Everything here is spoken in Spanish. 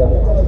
neljane V8